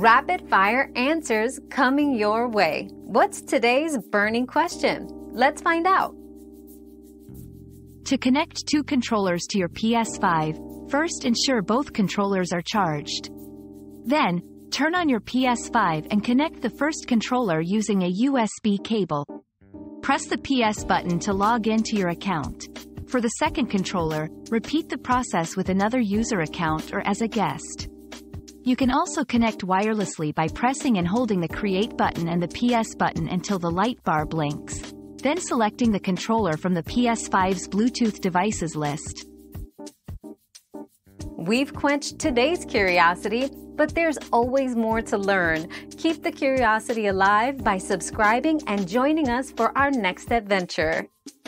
Rapid fire answers coming your way. What's today's burning question? Let's find out. To connect two controllers to your PS5, first ensure both controllers are charged. Then, turn on your PS5 and connect the first controller using a USB cable. Press the PS button to log into your account. For the second controller, repeat the process with another user account or as a guest. You can also connect wirelessly by pressing and holding the Create button and the PS button until the light bar blinks. Then selecting the controller from the PS5's Bluetooth devices list. We've quenched today's curiosity, but there's always more to learn. Keep the curiosity alive by subscribing and joining us for our next adventure.